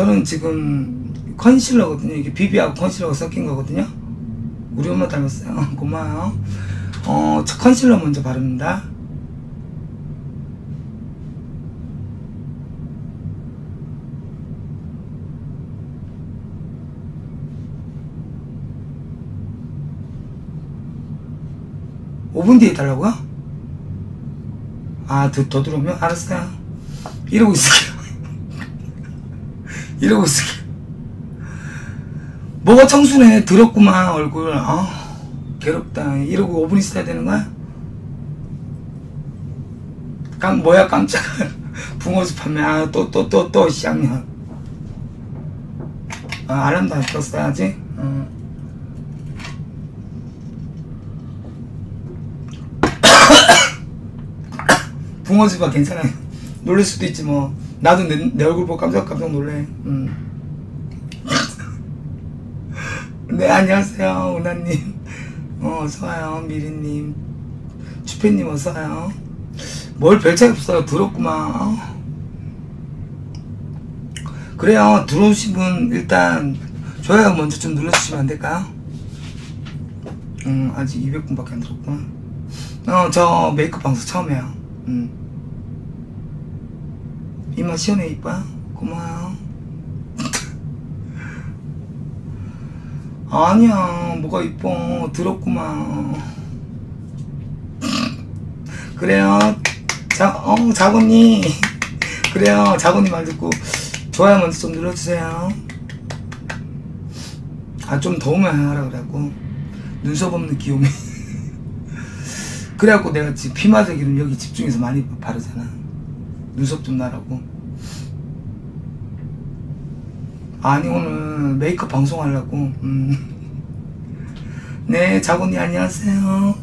저는 지금 컨실러거든요. 이게 비비하고 컨실러가 섞인 거거든요. 우리 엄마 닮았어요. 고마워요. 어, 저 컨실러 먼저 바릅니다. 오분 뒤에 달라고요? 아, 더, 더 들어오면? 알았어요. 이러고 있을게요. 이러고 있을게요. 뭐가 청순해. 더럽구만, 얼굴. 아, 괴롭다. 이러고 5분 있어야 되는 거야? 깜, 뭐야, 깜짝. 붕어수 판매. 아, 또, 또, 또, 또, 쌍년. 아, 알람도 안 떴어야지. 어. 붕어수가 괜찮아요. 놀랄 수도 있지, 뭐. 나도 내, 내 얼굴 보고 깜짝깜짝 놀래. 음. 네, 안녕하세요, 은하님. 어, 어서와요, 미리님. 주페님, 어서와요. 뭘 별 차이 없어요. 더럽구만. 어. 그래요. 들어오신 분, 일단, 좋아요 먼저 좀 눌러주시면 안 될까요? 음, 아직 200분밖에 안 들었구나. 어, 저 메이크업 방송 처음이에요. 음. 이마 시원해, 이뻐? 고마워요. 아니야, 뭐가 이뻐. 더럽구만. 그래요. 자, 어, 자고니. 그래요. 자고니 말 듣고 좋아요 먼저 좀 눌러주세요. 아, 좀 더우면 하라 그래갖고. 눈썹 없는 귀요미. 그래갖고 내가 지금 피마저기를 여기 집중해서 많이 바르잖아. 눈썹 좀 나라고. 아니, 오늘 메이크업 방송하려고. 음. 네, 자고니 안녕하세요.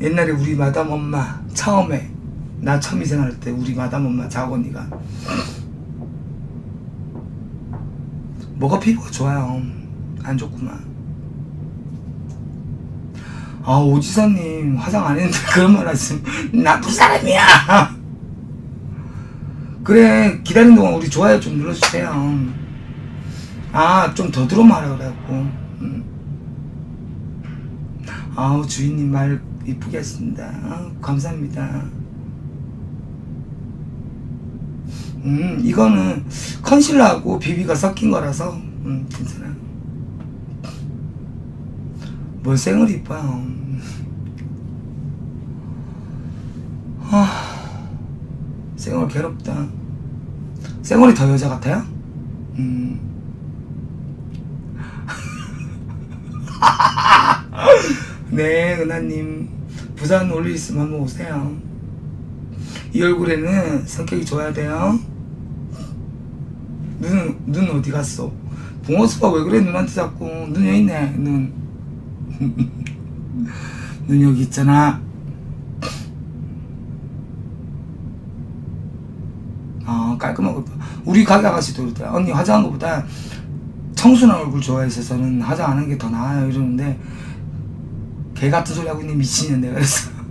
옛날에 우리 마담 엄마, 처음에, 나 처음 이생할 때 우리 마담 엄마 자고니가. 뭐가 피부가 좋아요. 안 좋구만. 아, 오지사님, 화장 안 했는데 그런 말 하시면 나쁜 사람이야! 그래, 기다리는 동안 우리 좋아요 좀 눌러주세요. 아, 좀 더 들어오면 하라 그래갖고. 음. 아우, 주인님 말 이쁘게 했습니다. 아, 감사합니다. 음, 이거는 컨실러하고 비비가 섞인 거라서, 음, 괜찮아요. 뭘 생을 이뻐요. 아, 생얼 괴롭다. 생얼이 더 여자 같아요? 음. 네, 은하님. 부산 올일 있으면 한번 오세요. 이 얼굴에는 성격이 좋아야 돼요. 눈은, 눈 어디 갔어? 붕어수가 왜 그래? 눈한테 자꾸. 눈 여기 있네, 눈. 눈 여기 있잖아. 아, 깔끔하고. 우리 가게 아가씨도 그러더라. 언니 화장한 것보다 청순한 얼굴 좋아해서 저는 화장 안 하는 게 더 나아요. 이러는데, 개 같은 소리 하고 있는 미친년 내가 그랬어.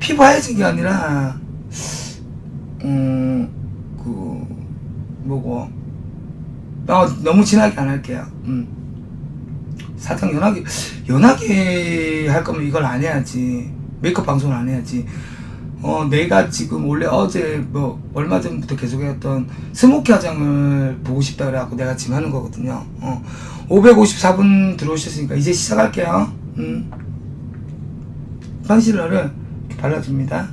피부 하얘진 게 아니라, 음, 그, 뭐고. 어, 너무 진하게 안 할게요. 음. 살짝 연하게, 연하게 할 거면 이걸 안 해야지. 메이크업 방송을 안 해야지. 어, 내가 지금 원래 어제 뭐 얼마 전부터 계속 했던 스모키 화장을 보고 싶다 그래갖고 내가 지금 하는 거거든요. 어, 554분 들어오셨으니까 이제 시작할게요. 음. 컨실러를 발라줍니다.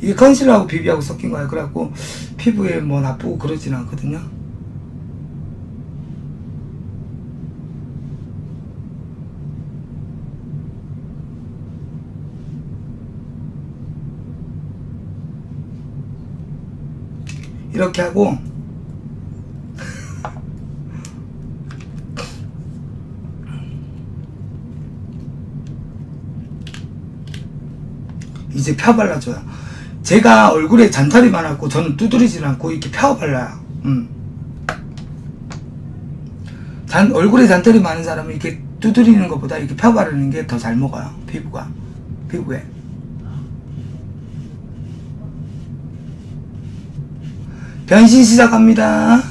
이게 컨실러하고 비비하고 섞인 거예요. 그래갖고 피부에 뭐 나쁘고 그러진 않거든요. 이렇게 하고 이제 펴 발라줘요. 제가 얼굴에 잔털이 많았고 저는 두드리지 않고 이렇게 펴 발라요. 음. 잔, 얼굴에 잔털이 많은 사람은 이렇게 두드리는 것보다 이렇게 펴 바르는 게 더 잘 먹어요. 피부가. 피부에. 변신 시작합니다.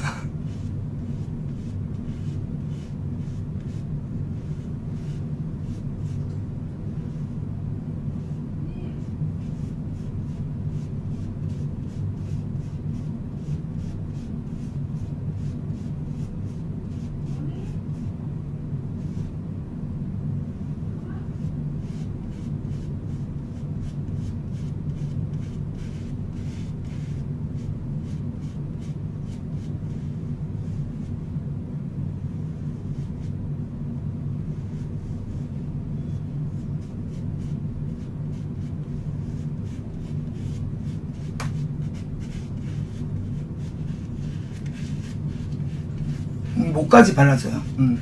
음, 목까지 발라줘요. 음.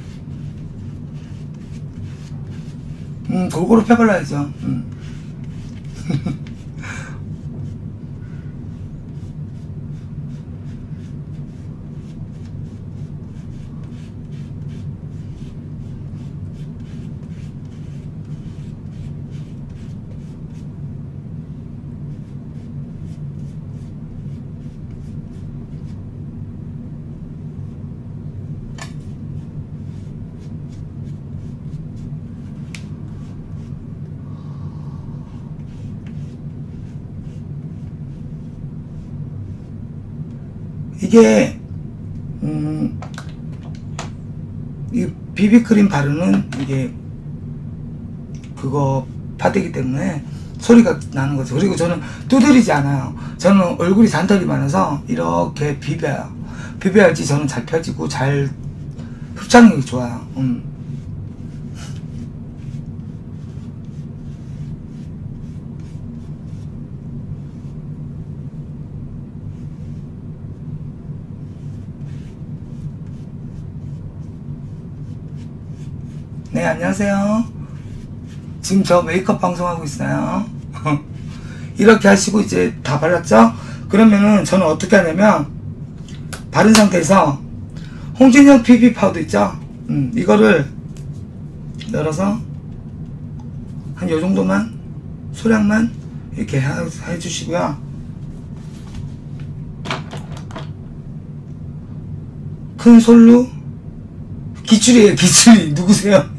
음, 골고루 펴발라야죠. 음. 이게 음, 이 비비크림 바르는 이게 그거 파되기 때문에 소리가 나는 거죠. 그리고 저는 두드리지 않아요. 저는 얼굴이 잔털이 많아서 이렇게 비벼요. 비벼야지 저는 잘 펴지고 잘 흡착력이 좋아요. 음. 네, 안녕하세요. 지금 저 메이크업 방송하고 있어요. 이렇게 하시고 이제 다 발랐죠? 그러면은 저는 어떻게 하냐면 바른 상태에서 홍진영 PB 파우더 있죠? 음, 이거를 열어서 한 요 정도만 소량만 이렇게 해, 해주시고요. 큰 솔로 기출이에요 기출이 누구세요?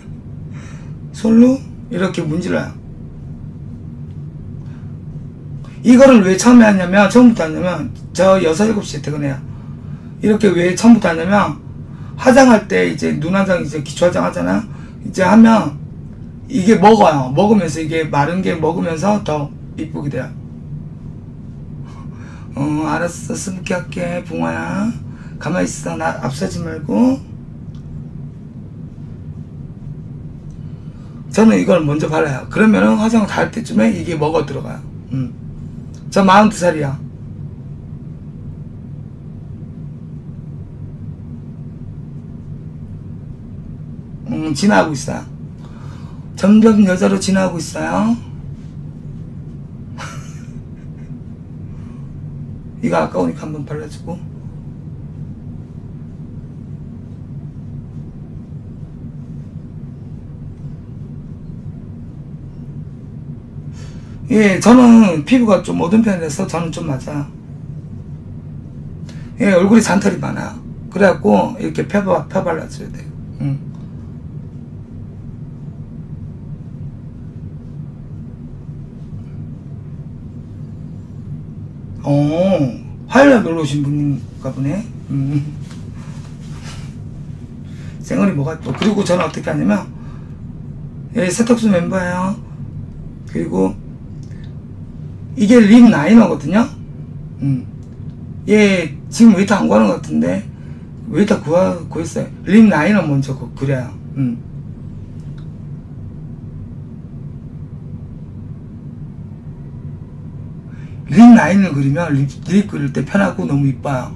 솔로 이렇게 문질러요. 이거를 왜 처음에 하냐면 처음부터 하냐면 저 6, 7시에 퇴근해요. 이렇게 왜 처음부터 하냐면 화장할 때 이제 눈화장 이제 기초 화장 하잖아. 이제 하면 이게 먹어요. 먹으면서 이게 마른 게 먹으면서 더 이쁘게 돼요. 어 알았어 스무키 할게 붕어야 가만히 있어 나 앞서지 말고 저는 이걸 먼저 발라요. 그러면은 화장 다 할 때쯤에 이게 먹어 들어가요. 음. 저 42살이야. 음, 지나고 있어요. 점점 여자로 지나고 있어요. 이거 아까우니까 한번 발라주고. 예, 저는 피부가 좀 어두운 편이라서 저는 좀 맞아요. 예, 얼굴이 잔털이 많아요. 그래갖고 이렇게 펴, 펴발라줘야 돼요. 음. 어, 화요일날 놀러 오신 분인가 보네. 음. 생얼이 뭐가 또. 그리고 저는 어떻게 하냐면, 예, 세탁소 멤버예요. 그리고 이게 lip liner거든요. 음. 얘 지금 웨이터 안 구하는 것 같은데 웨이터 구하 구했어요. lip liner 먼저 그- 그려요. 음. lip line을 그리면 lip, lip 그릴 때 편하고 너무 이뻐요.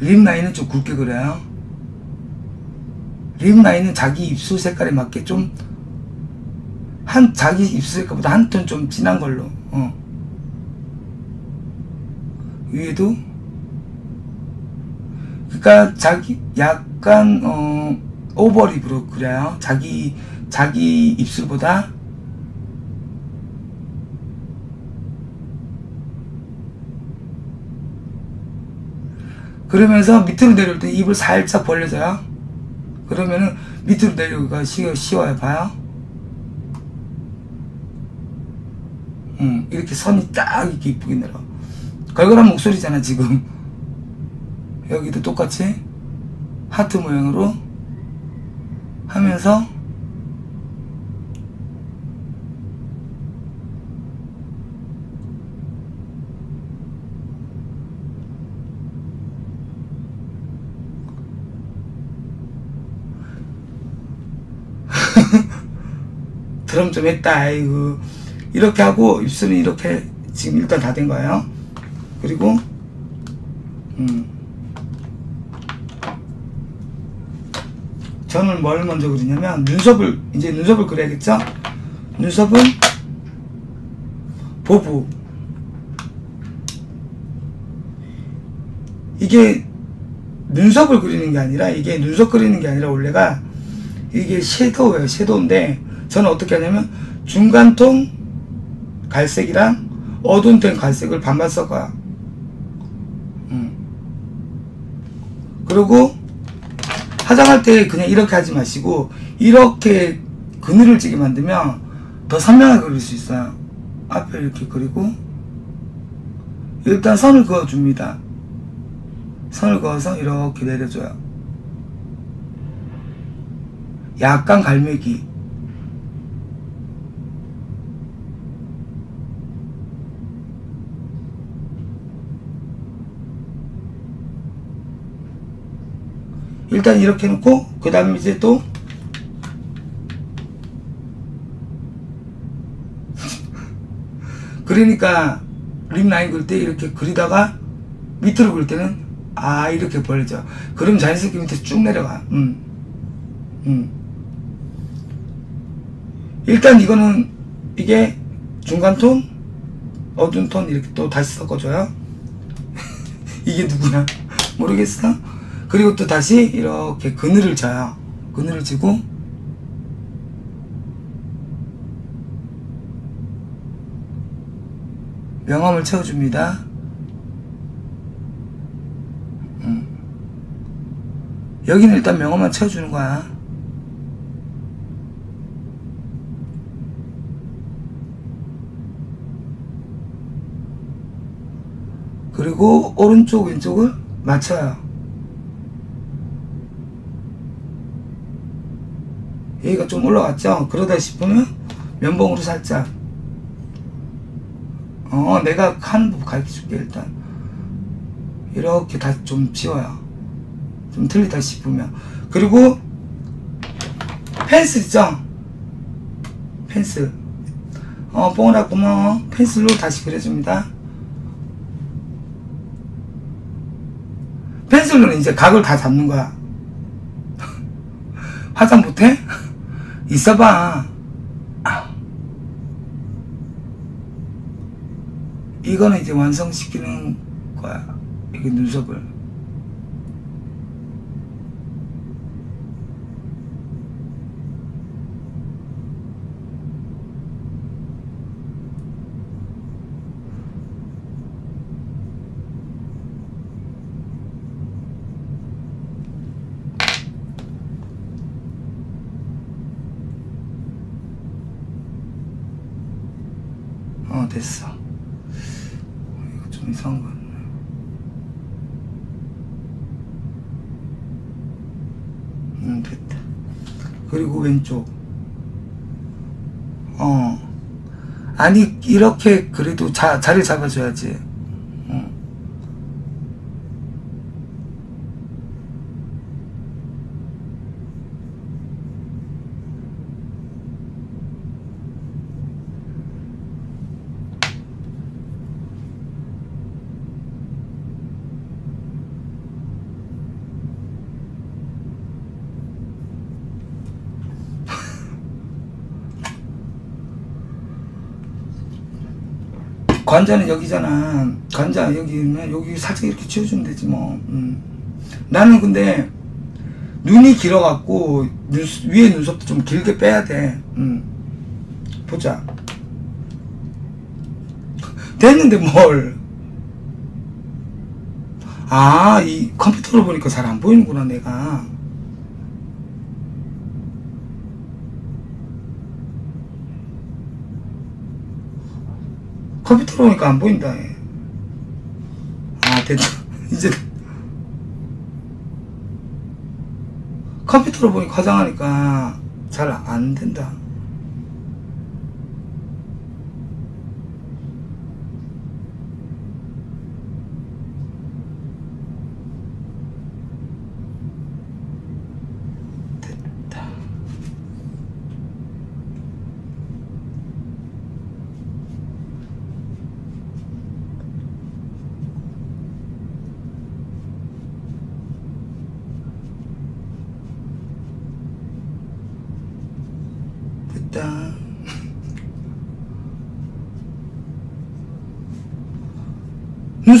lip line은 좀 굵게 그려요. lip line은 자기 입술 색깔에 맞게 좀 한 자기 입술 색깔보다 한 톤 좀 진한 걸로 어. 위에도 그니까, 자기 약간 어, 오버립으로 그려요 자기 자기 입술보다 그러면서 밑으로 내려올 때 입을 살짝 벌려줘요. 그러면은 밑으로 쉬워, 쉬워요. 봐요. 음, 이렇게 선이 딱 이렇게 이쁘게 내려. 걸걸한 목소리잖아, 지금. 여기도 똑같이 하트 모양으로 하면서 드럼 좀 했다 아이고. 이렇게 하고 입술은 이렇게 지금 일단 다 된 거예요. 그리고 음. 저는 뭘 먼저 그리냐면 눈썹을 이제 눈썹을 그려야겠죠? 눈썹은 보부. 이게 눈썹을 그리는 게 아니라 이게 눈썹 그리는 게 아니라 원래가 이게 섀도우예요 섀도우인데 저는 어떻게 하냐면 중간톤 갈색이랑 어두운 톤 갈색을 반반 섞어요. 음. 그리고 화장할 때 그냥 이렇게 하지 마시고 이렇게 그늘을 찌게 만들면 더 선명하게 그릴 수 있어요. 앞에 이렇게 그리고 일단 선을 그어줍니다. 선을 그어서 이렇게 내려줘요. 약간 갈매기 일단 이렇게 놓고 그 다음에 이제 또 그러니까 립 라인 그릴 때 이렇게 그리다가 밑으로 그릴 때는 아 이렇게 벌려져 그럼 자연스럽게 밑에 쭉 내려가. 음. 음. 일단 이거는 이게 중간 톤 어두운 톤 이렇게 또 다시 섞어줘요. 이게 누구야 모르겠어 그리고 또 다시 이렇게 그늘을 져요. 그늘을 지고 명암을 채워줍니다. 음. 여기는 일단 명암만 채워주는 거야. 그리고 오른쪽 왼쪽을 맞춰요 여기가 좀 올라갔죠? 그러다 싶으면 면봉으로 살짝. 어 내가 하는 법 가르쳐 줄게 일단. 이렇게 다 좀 지워요. 좀 틀리다 싶으면. 그리고 펜슬 있죠? 펜슬 어 뽕으라 고마워 펜슬로 다시 그려줍니다. 펜슬로는 이제 각을 다 잡는 거야. 화장 못해? 있어봐. 이거는 이제 완성시키는 거야. 이게 눈썹을 어 됐어. 이거 좀 이상한 거 같네. 음 됐다. 그리고 왼쪽. 어. 아니 이렇게 그래도 자, 자리 잡아줘야지 어. 관자는 여기잖아. 관자 여기면 여기 살짝 이렇게 치워주면 되지 뭐. 음. 나는 근데 눈이 길어갖고 눈, 위에 눈썹도 좀 길게 빼야 돼. 음. 보자. 됐는데 뭘? 아, 이 컴퓨터로 보니까 잘 안 보이는구나, 내가. 보니까 안 보인다, 얘. 아, 됐다. 이제. 컴퓨터로 보니까 화장하니까 잘 안 된다. 됐다.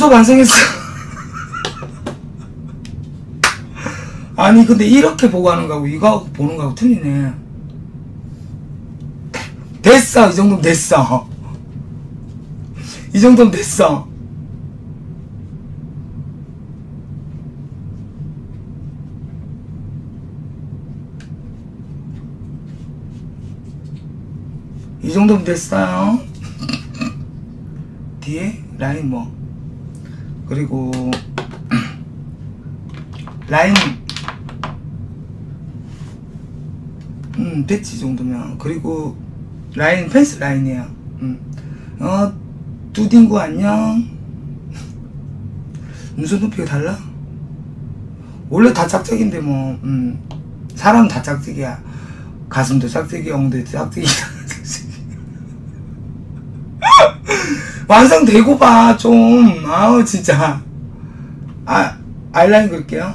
안 생겼어. 아니 근데 이렇게 보고 하는 거하고 이거 보는 거하고 틀리네. 됐어 이 정도면 됐어. 이 정도면 됐어. 이 정도면 됐어요. 뒤에 라인 뭐 그리고 라인 음이 정도면 그리고 라인 펜스 라인이에요. 음. 어 두딩구 안녕. 눈썹 높이가 달라? 원래 다 짝짝인데 뭐 음. 사람 다 짝짝이야. 가슴도 짝짝이, 엉덩이도 짝짝이. 완성되고 봐, 좀. 아우, 진짜. 아, 아이라인 그릴게요.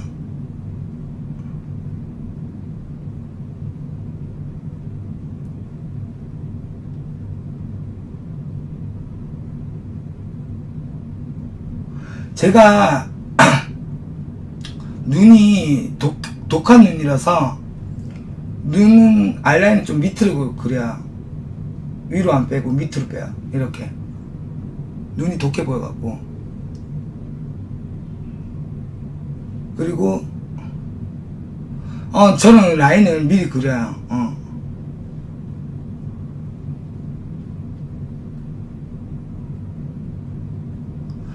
제가 눈이 독, 독한 눈이라서 눈은 아이라인을 좀 밑으로 그려야 위로 안 빼고 밑으로 빼요 이렇게 눈이 독해 보여갖고. 그리고 어 저는 라인을 미리 그려요. 어.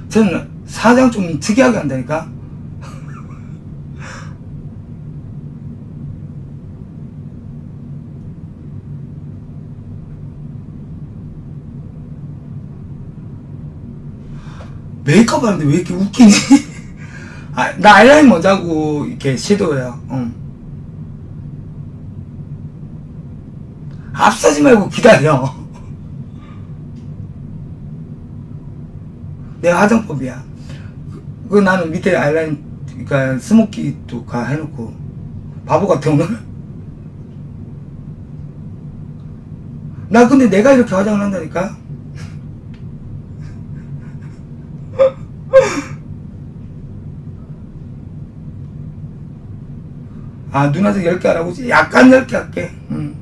저는 사장 좀 특이하게 한다니까 메이크업 하는데 왜 이렇게 웃기니? 아, 나 아이라인 먼저 하고 이렇게 섀도우야. 응. 앞서지 말고 기다려. 내가 화장법이야. 그, 그 나는 밑에 아이라인, 그니까 스모키도 가 해놓고 바보 같아 오늘. 나 근데 내가 이렇게 화장을 한다니까? 아, 눈화색 10개 하라고? 약간 10개 할게. 음.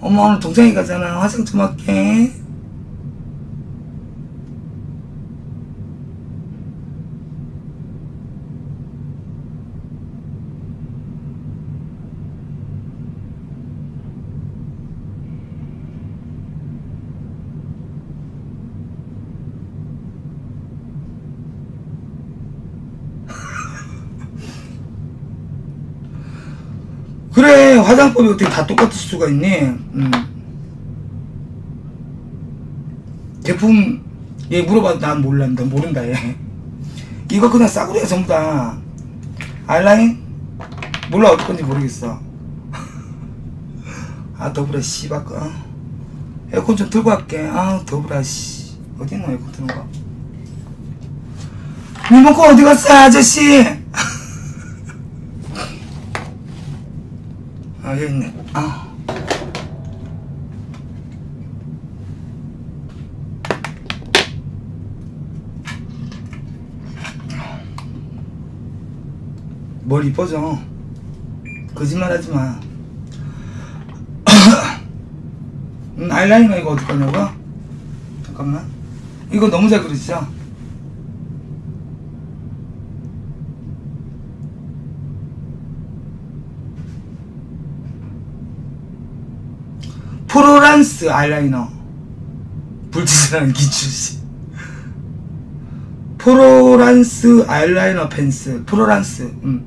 엄마 오늘 동생이 가잖아. 화장 좀 할게. 그래 화장법이 어떻게 다 똑같을 수가 있니? 음. 제품 얘 물어봐도 난난 모른다 얘. 이거 그냥 싸구려야 전부 다. 아이라인? 몰라 어떨 건지 모르겠어. 아 더불어 씨발 거. 에어컨 좀 틀고 갈게. 아 더불어 씨 어디 있노 에어컨 트는 거? 리모컨 어디 갔어 아저씨 여기 있네. 아. 머리 이뻐져. 거짓말 하지 마. 음, 아이라이너 이거 어디 거냐고? 잠깐만. 이거 너무 잘 그리시죠? 프로란스 아이라이너. 불치스라는 기출씨. 프로란스 아이라이너 펜슬. 프로란스. 음.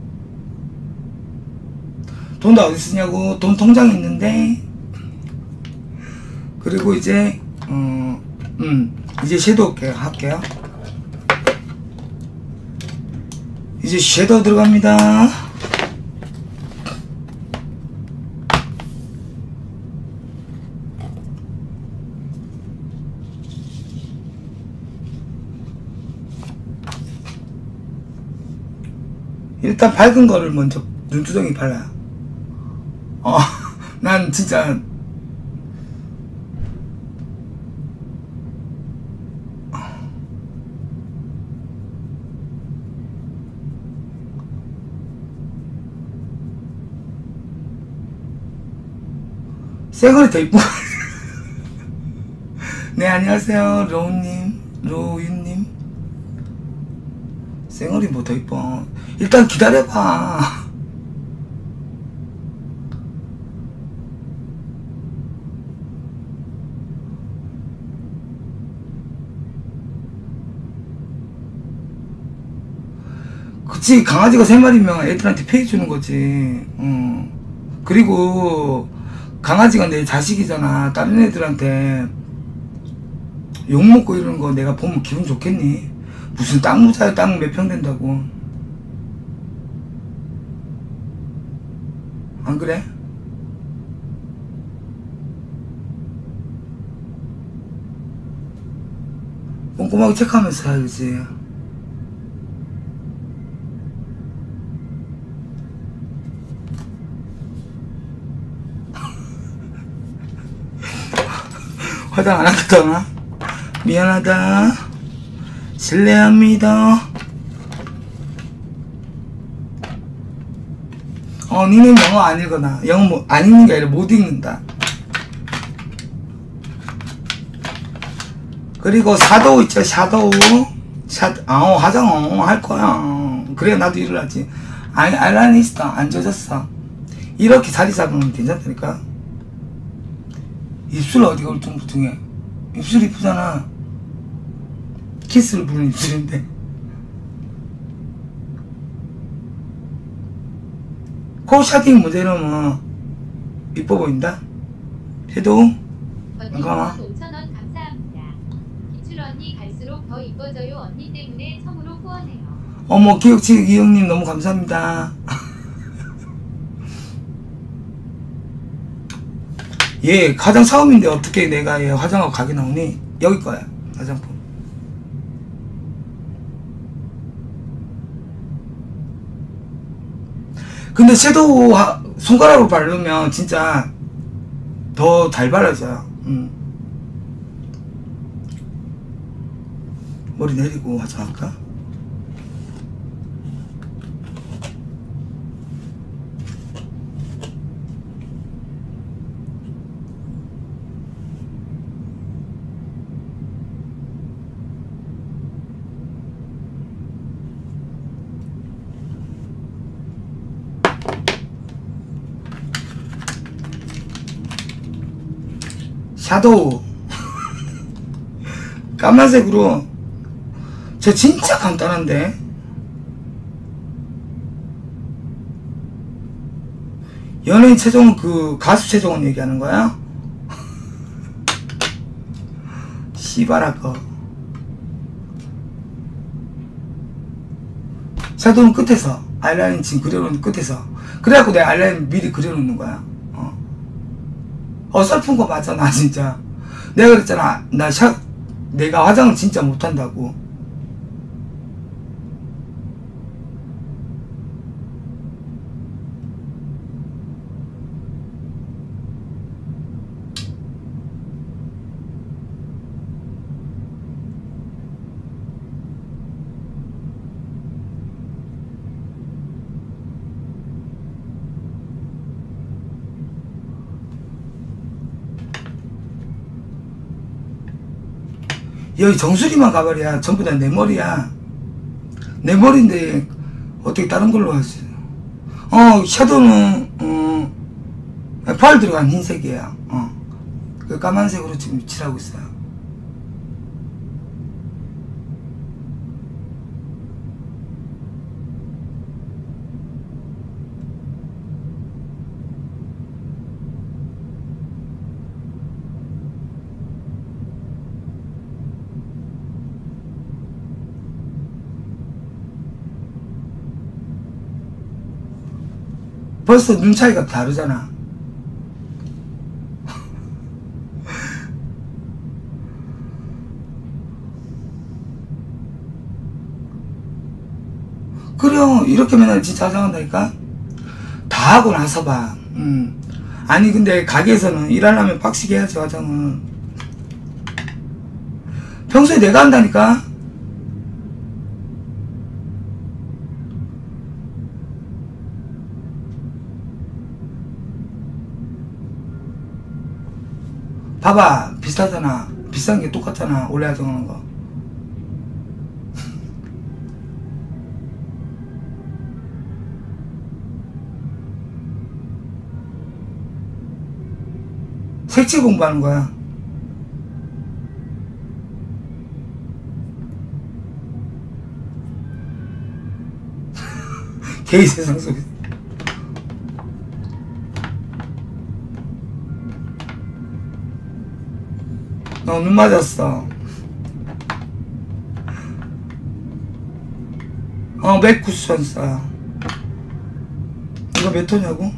돈다 어디 쓰냐고? 돈 통장에 있는데. 그리고 이제, 어, 음, 이제 섀도우. 할게요. 이제 섀도우 들어갑니다. 일단 밝은 거를 먼저 눈두덩이 발라요. 어, 난 진짜 쌩얼이 더 이쁘. 네 안녕하세요 로우님, 로우윤님. 쌩얼이 뭐 더 이뻐. 일단 기다려봐. 그치 강아지가 세 마리면 애들한테 페이 주는 거지. 어. 그리고 강아지가 내 자식이잖아. 다른 애들한테 욕 먹고 이러는 거 내가 보면 기분 좋겠니? 무슨 땅 무자야 땅 몇 평 된다고. 안 그래? 꼼꼼하게 체크하면서 살지. 화장 안 하겠다. 미안하다. 실례합니다. 어, 니는 영어 안 읽거나. 영어 뭐, 안 읽는 게 아니라 못 읽는다. 그리고 샤도우 있죠, 샤도우. 샤, 아, 어, 화장, 어, 할 거야. 그래, 나도 일을 하지. 아이, 아이라니스터, 안 젖었어. 이렇게 자리 잡으면 괜찮다니까? 입술 어디가 울퉁불퉁해? 입술 이쁘잖아. 키스를 부르는 입술인데. 코 샤딩 모델은 이뻐 보인다? 해도 잠깐만. 5천원 감사합니다. 기출 언니 갈수록 더 이뻐져요 언니 때문에 처음으로 후원해요. 어머 기억치 이형님 너무 감사합니다. 얘 화장 사업인데 어떻게 내가 얘 화장하고 가게 나오니? 여기 거야 화장품. 근데 섀도우 하- 손가락으로 바르면 진짜 더 잘 발라져요. 음. 머리 내리고 화장할까? 샤도우 까만색으로. 저 진짜 간단한데? 연예인 최종은 그 가수 최종은 얘기하는 거야? 씨발아 거. 샤도우는 끝에서 아이라인 지금 그려놓는 끝에서. 그래갖고 내가 아이라인 미리 그려놓는 거야 어. 어설픈 거 맞아 나 진짜 내가 그랬잖아 나 샤, 내가 화장을 진짜 못한다고 여기 정수리만 가버려야 전부 다 내 머리야. 내 머리인데 어떻게 다른 걸로 하지? 어, 샤도는 어, 파일 들어간 흰색이에요. 어. 그 까만색으로 지금 칠하고 있어요. 벌써 눈 차이가 다르잖아. 그래요. 이렇게 맨날 진짜 짜증난다니까? 다 하고 나서 봐. 음. 아니, 근데 가게에서는 일하려면 빡시게 해야지, 화장은. 평소에 내가 한다니까? 봐봐. 비슷하잖아. 비싼 게 똑같잖아. 원래 화장하는 거. 색칠 공부하는 거야. 개이 세상 속에. 너눈 맞았어. 어, 맥 쿠션 써요. 이거 몇 호냐고?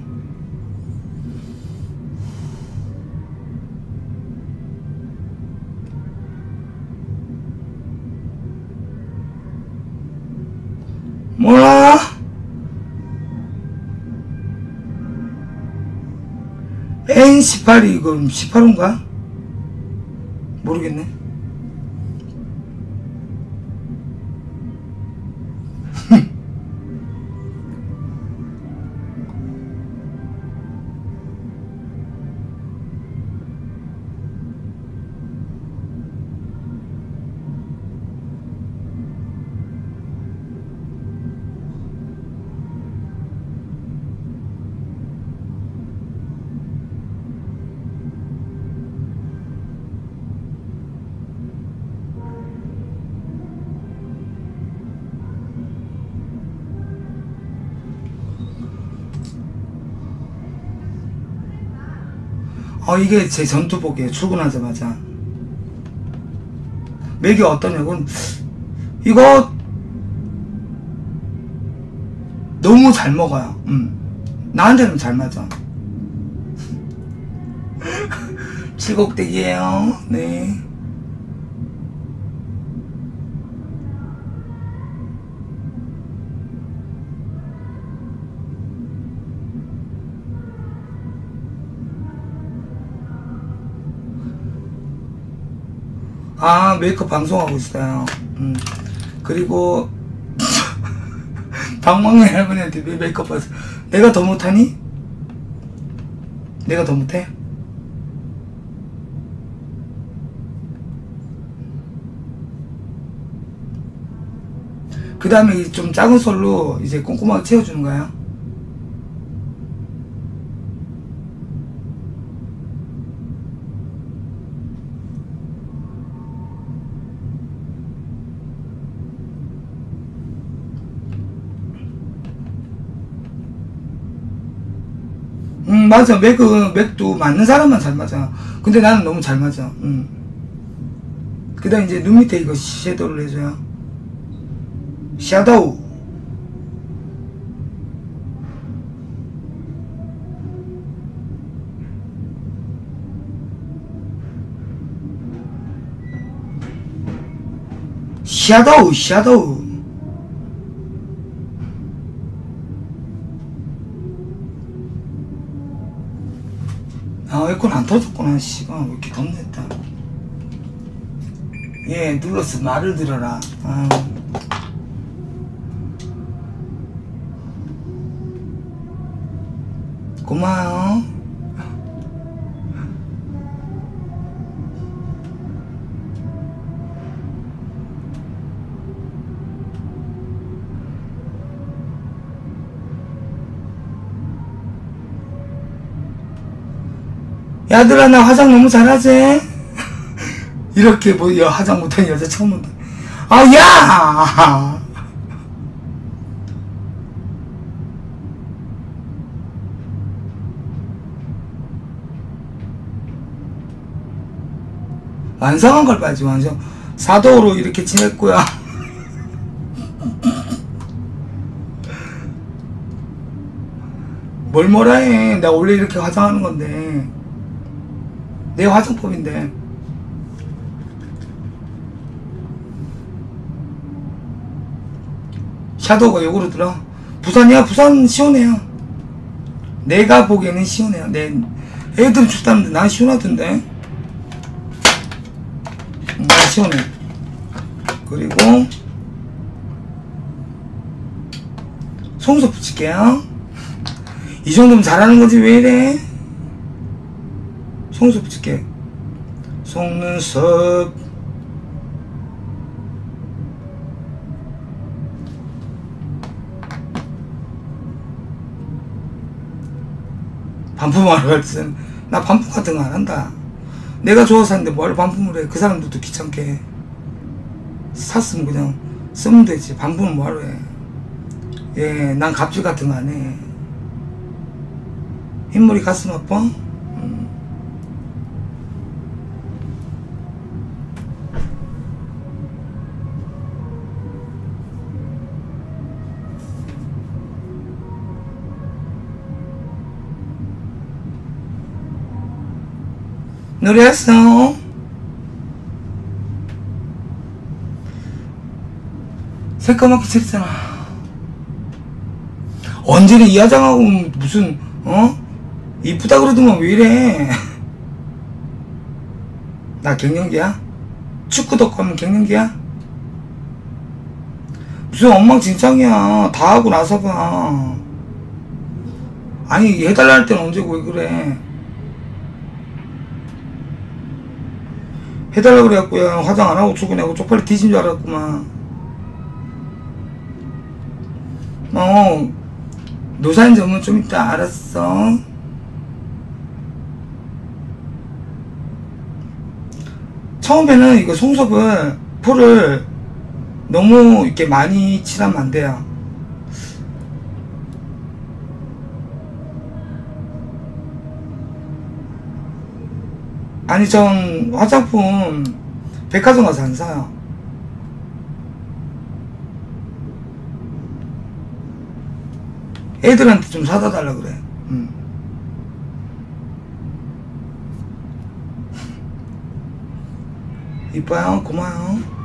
몰라. N18이 이거 18호인가? 모르겠네. 어, 이게 제 전투복이에요. 출근하자마자. 맥이 어떠냐고. 이거, 너무 잘 먹어요. 음. 나한테는 잘 맞아. 칠곡대기예요 네. 아, 메이크업 방송하고 있어요. 음. 그리고, 방망이 할머니한테 왜 메이크업 받았어? 내가 더 못하니? 내가 더 못해? 그 다음에 좀 작은 솔로 이제 꼼꼼하게 채워주는 거야. 음, 맞아. 맥은, 맥도 맞는 사람만 잘 맞아. 근데 나는 너무 잘 맞아. 음. 그 다음 이제 눈 밑에 이거 섀도우를 해줘요. 섀도우. 섀도우, 섀도우. 아, 에어컨 안 터졌구나, 씨가. 왜 이렇게 덥냈다. 예, 눌러서 말을 들어라. 아. 고마워. 야들아 나 화장 너무 잘하지? 이렇게 뭐 여- 화장 못하는 여자 처음 본다. 아야! 완성한 걸 봐야지 완성. 사도로 이렇게 지냈고요. 뭘 뭐라 해. 내가 원래 이렇게 화장하는 건데 내 화장법인데. 샤도우가 들어 부산이야? 부산 시원해요. 내가 보기에는 시원해요. 내 애들 춥다는데 난 시원하던데. 음, 난 시원해. 그리고 속눈썹 붙일게요. 이 정도면 잘하는 거지 왜 이래 속눈썹 붙일게 속눈썹 반품하러 갈 때는 나 반품 같은 거 안 한다. 내가 좋아서 샀는데 뭘 반품을 해. 그 사람들도 귀찮게 해. 샀으면 그냥 쓰면 되지. 반품은 뭐하러 해. 예, 난 갑질 같은 거 안 해. 흰머리 가슴 아파? 노래했어. 새까맣게 칠했잖아. 언제는 이 화장하고 무슨, 어? 이쁘다 그러더만 왜 이래? 나 갱년기야? 축구 덕후 하면 갱년기야? 무슨 엉망진창이야. 다 하고 나서 봐. 아니, 해달라 할 때는 언제고 왜 그래? 해달라 그래갖고 야 화장 안 하고 출근하고 쪽팔리 뒤진 줄 알았구만. 어 노사인 점은 좀 이따 알았어. 처음에는 이거 속눈썹을 풀을 너무 이렇게 많이 칠하면 안 돼요 아니 전 화장품 백화점 가서 안 사요. 애들한테 좀 사다 달라 그래. 음. 이뻐요. 고마워요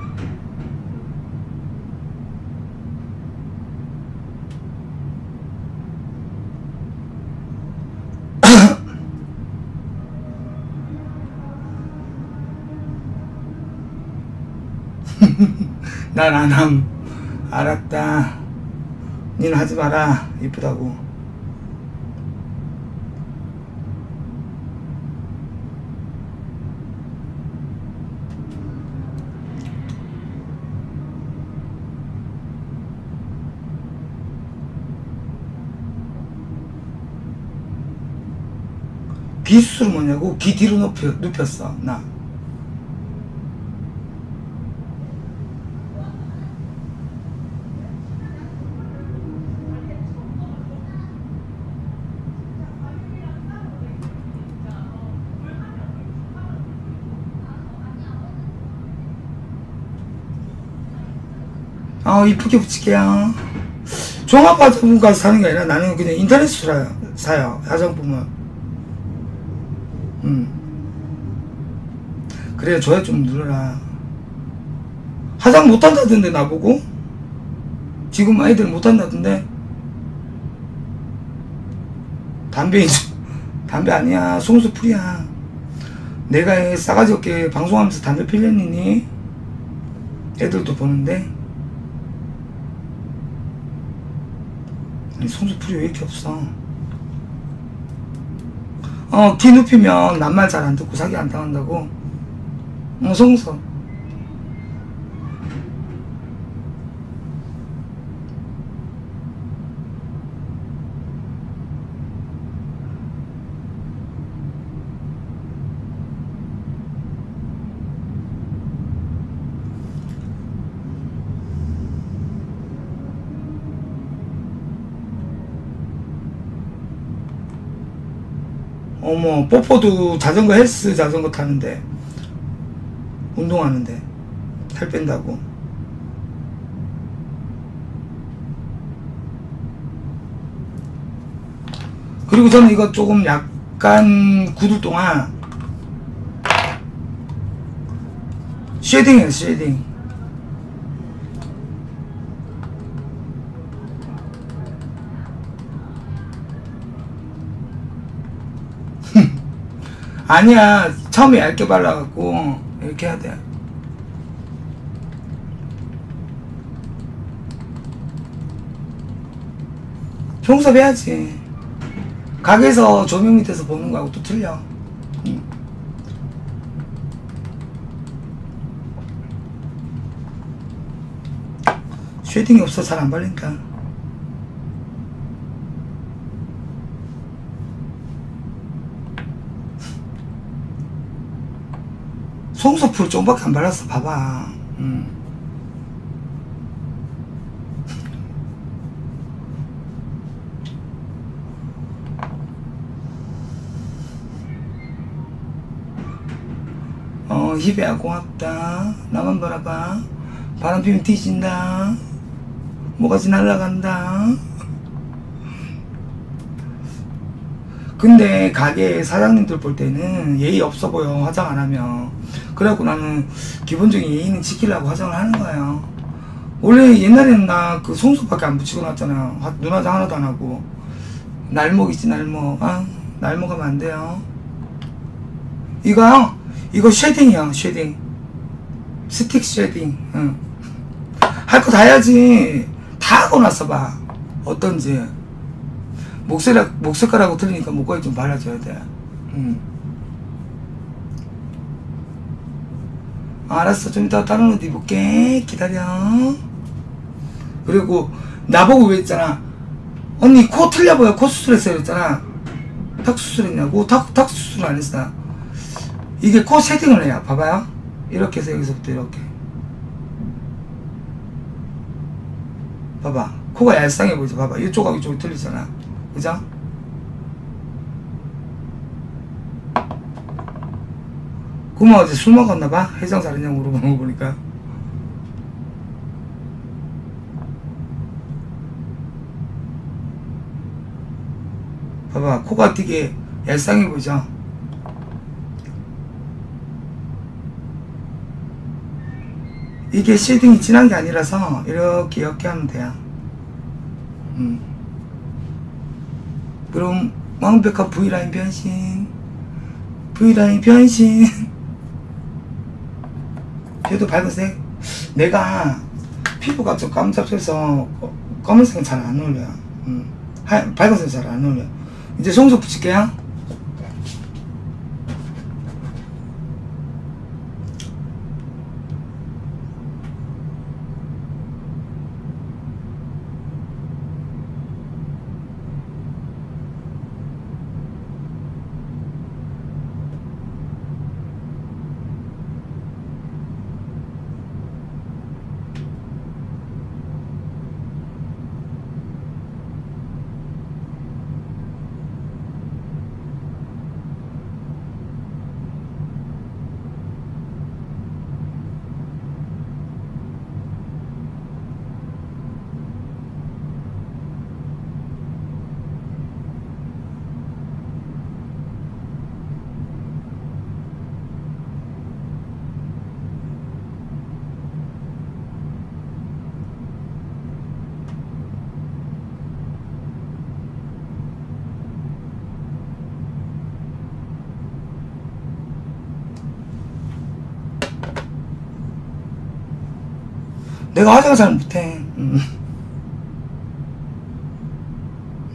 난 안함. 알았다. 니는 하지 마라. 이쁘다고. 비수술 뭐냐고? 귀 뒤로 눕혀, 눕혔어. 나 어, 이쁘게 붙일게요. 종합 화장품 가서 사는 게 아니라 나는 그냥 인터넷으로 사요. 화장품은. 음. 그래, 조회 좀 눌러라. 화장 못한다던데, 나보고? 지금 아이들 못한다던데? 담배, 담배 아니야. 송수 풀이야. 내가 싸가지 없게 방송하면서 담배 필렸니? 애들도 보는데? 아니 손수 풀이 왜 이렇게 없어? 어기 눕히면 낱말 잘 안 듣고 사기 안 당한다고? 어 송서 어머 뽀뽀도 자전거 헬스 자전거 타는데 운동하는데 살 뺀다고. 그리고 저는 이거 조금 약간 구두 동안 shading이에요 shading 아니야 처음에 얇게 발라갖고 이렇게 해야 돼. 속눈썹 해야지. 가게에서 조명 밑에서 보는 거하고 또 틀려. 응. shading이 없어 잘 안 발린다 속눈썹을 좀밖에 안 발랐어. 봐봐. 음. 어 희배야 고맙다. 나만 바라봐. 바람 피면 뒤진다. 뭐가지 날라간다. 근데 가게 사장님들 볼 때는 예의 없어 보여. 화장 안 하면 그래갖고 나는 기본적인 예의는 지키려고 화장을 하는 거예요. 원래 옛날에는 나 그 속눈썹밖에 안 붙이고 났잖아요. 화- 눈화장 하나도 안 하고. 날먹이지 날먹. 아 날먹하면 안 돼요. 이거요? 이거 shading이야 shading. 스틱 shading 응. 할 거 다 해야지. 다 하고 나서 봐. 어떤지. 목소리 목색깔하고 틀리니까 목걸이 좀 발라줘야 돼. 응. 알았어. 좀 이따 다른 옷 입을게. 기다려. 그리고 나보고 왜 했잖아. 언니 코 틀려 보여 코 수술했어요. 그랬잖아. 턱 수술했냐고. 턱, 턱 수술 안 했어. 이게 코 shading을 해요. 봐봐요. 이렇게 해서 여기서부터 이렇게. 봐봐. 코가 얄쌍해 보이죠? 봐봐. 이쪽하고 이쪽이 틀리잖아. 그죠? 구마 어제 술 먹었나 봐? 해장 잘했냐 물어보는 거 보니까. 봐봐 코가 되게 얄쌍해 보이죠? 이게 shading이 진한 게 아니라서 이렇게 옅게 하면 돼요. 음. 그럼 완벽한 V라인 변신. V라인 변신 얘도 밝은색 내가 피부가 좀 깜짝해서 검은색은 잘 안 어울려. 음. 하, 밝은색은 잘안 어울려. 이제 송소 붙일게요 내가 화장을 잘 못해. 음.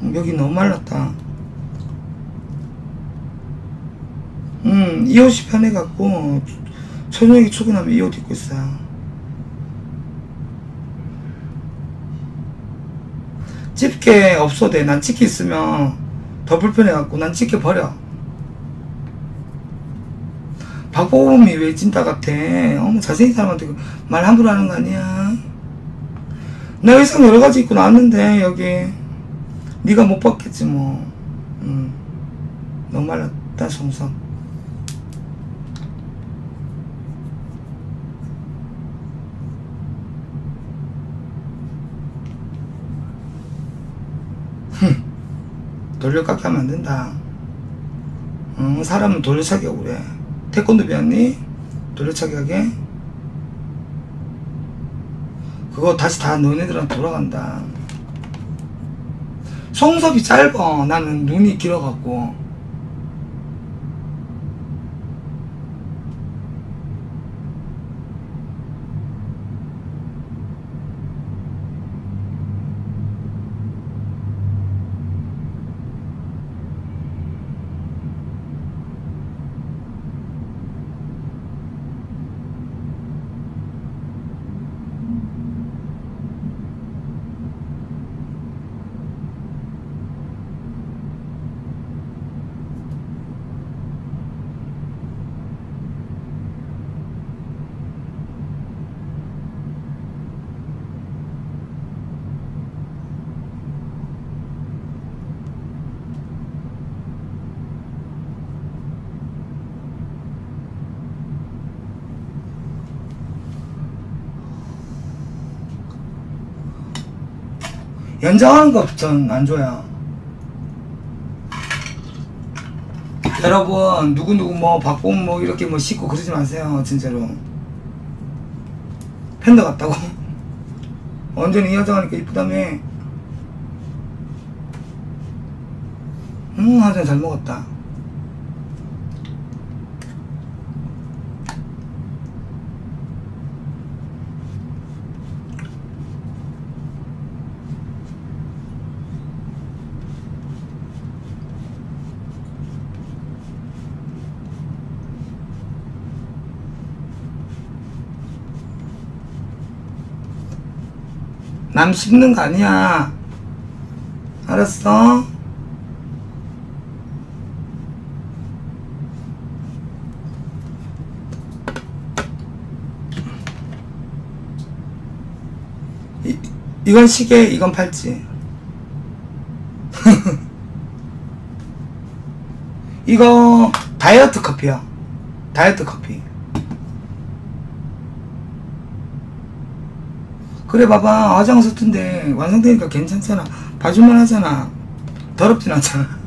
음, 여기 너무 말랐다. 음, 이 옷이 편해갖고, 저녁에 출근하면 이 옷 입고 있어요. 집게 없어도 돼. 난 집게 있으면 더 불편해갖고, 난 집게 버려. 박보검이 왜 찐따 같아? 어머 잘생긴 사람한테 그말 함부로 하는 거 아니야? 내 의상 여러 가지 입고 나왔는데 여기 네가 못 봤겠지 뭐. 음. 너무 말랐. 같다 송석 흠, 돌려깎기 하면 안 된다 응, 사람은 돌려차기 하고 그래 태권도 배웠니? 돌려차기 하게 그거 다시 다 너네들한테 돌아간다. 송섭이 짧아. 나는 눈이 길어갖고 연장하는 거전안 줘요. 여러분 누구누구 뭐 박봉 뭐 이렇게 뭐 씻고 그러지 마세요 진짜로. 팬더 같다고. 완전히 여장하니까 이쁘다며. 음 하자 잘 먹었다 남 씹는 거 아니야. 알았어? 이, 이건 시계 이건 팔찌. 이거 다이어트 커피야. 다이어트 커피 그래 봐봐. 화장 서툰데 완성되니까 괜찮잖아. 봐줄만 하잖아. 더럽진 않잖아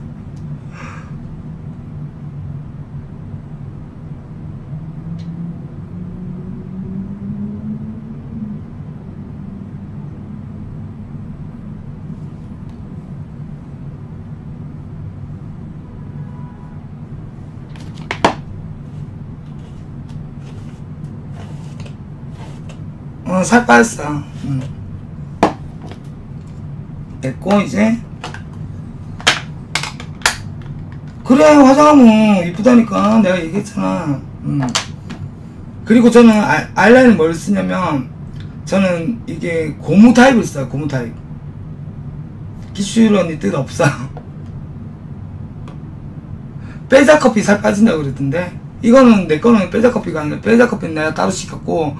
어, 살 빠졌어. 응. 됐고, 이제. 그래, 화장하면 이쁘다니까. 내가 얘기했잖아. 응. 그리고 저는 아, 아이라인을 뭘 쓰냐면, 저는 이게 고무 타입을 써요, 고무 타입. 기슈 언니 뜻 없어. 빼자 커피 살 빠진다고 그랬던데. 이거는 내 거는 빼자 커피가 아니라 빼자 커피는 내가 따로 시켰고,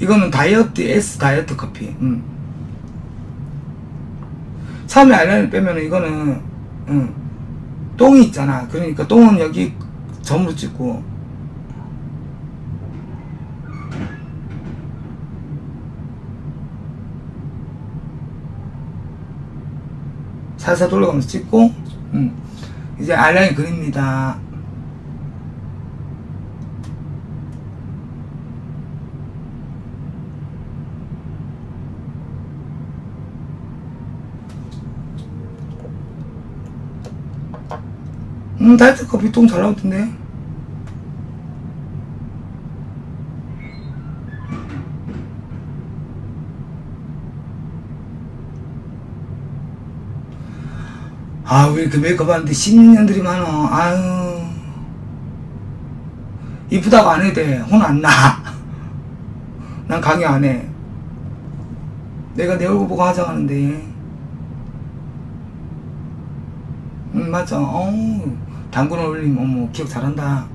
이거는 다이어트 S 다이어트 커피. 음. 처음에 아이라인을 빼면 이거는 음, 똥이 있잖아. 그러니까 똥은 여기 점으로 찍고 살살 돌아가면서 찍고 음. 이제 아이라인 그립니다. 음, 다이어트 커피 똥잘 나오던데. 아, 왜 이렇게 메이크업 하는데 10년들이 많어. 아유. 이쁘다고 안 해도 돼. 혼 안 나. 난 강의 안 해. 내가 내 얼굴 보고 화장하는데. 응, 맞아. 어우, 당근을 올리면 어머 뭐 기억 잘한다.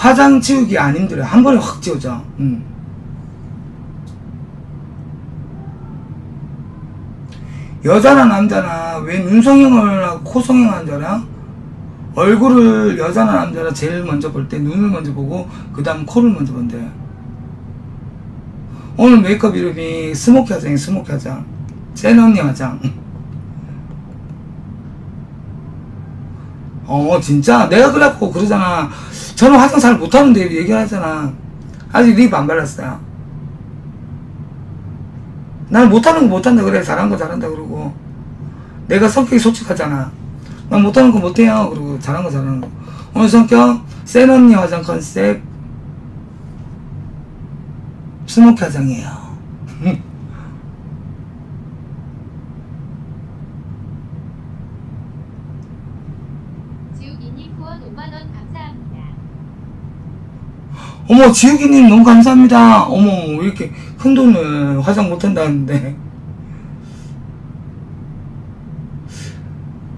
화장 지우기 안 힘들어요. 한 번에 확 지워져. 음. 여자나 남자나 왜 눈성형을 하고 코성형 알아? 얼굴을 여자나 남자나 제일 먼저 볼 때 눈을 먼저 보고 그 다음 코를 먼저 본대 오늘 메이크업 이름이 smoky 화장이 smoky 화장 센 언니 화장 어 진짜? 내가 그래갖고 그러잖아. 저는 화장 잘 못하는데 얘기하잖아. 아직 lip 안 발랐어요. 난 못하는 거 못한다 그래. 잘한 거 잘한다 그러고. 내가 성격이 솔직하잖아. 난 못하는 거 못해요. 그리고 잘한 거 잘하는 거. 오늘 성격? 센 언니 화장 컨셉. smoky 화장이에요 지우기님 후원 5만원 감사합니다. 어머 지우기님 너무 감사합니다. 어머 왜 이렇게 큰 돈을 화장 못한다는데.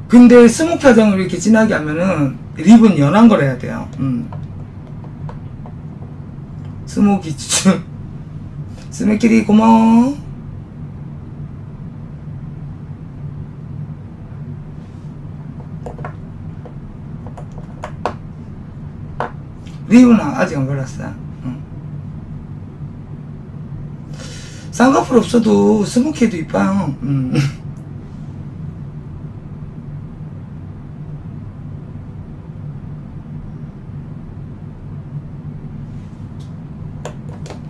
근데 smoky 화장을 이렇게 진하게 하면은 lip은 연한 걸 해야 돼요. 음. smoky 추천 스메끼리 고마워 립은 아직 안 발랐어요 응. 쌍꺼풀 없어도 스모키도 이뻐요 음.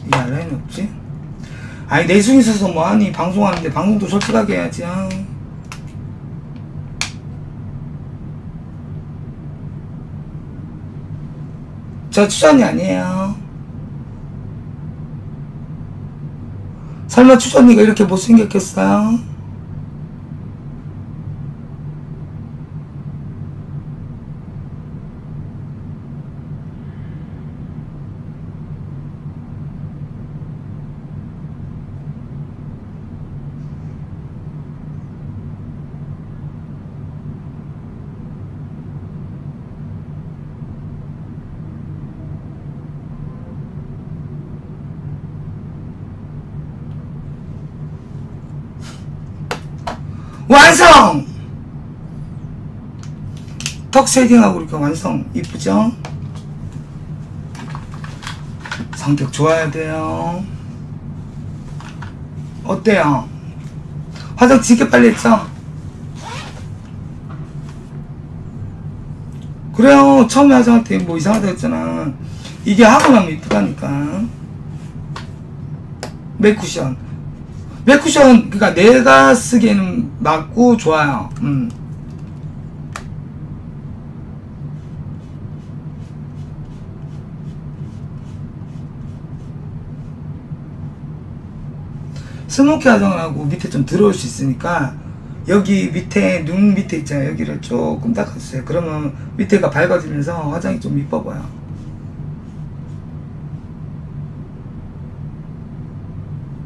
이 알라인 없지? 아니 내숭 있어서 뭐하니 방송하는데 방송도 솔직하게 해야지 저 추천이 아니에요 설마 추천이가 이렇게 못생겼겠어요? 완성! 턱 쉐딩하고 이렇게 완성. 이쁘죠? 성격 좋아야 돼요. 어때요? 화장 지게 빨리 했죠? 그래요. 처음에 화장할 때뭐 이상하다 했잖아. 이게 하고 나면 이쁘다니까. 맥쿠션. 맥쿠션 그러니까 내가 쓰기에는 맞고 좋아요. 음. smoky 화장을 하고 밑에 좀 들어올 수 있으니까 여기 밑에 눈 밑에 있잖아요. 여기를 조금 닦아주세요. 그러면 밑에가 밝아지면서 화장이 좀 이뻐 보여.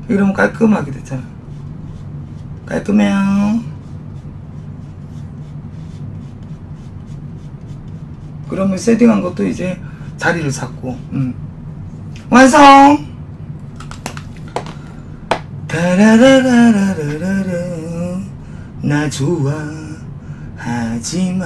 이러면 깔끔하게 됐잖아. 깔끔해요. 그러면 세팅한 것도 이제 자리를 잡고, 음. 완성! 타라라라라라라, 나 좋아하지마.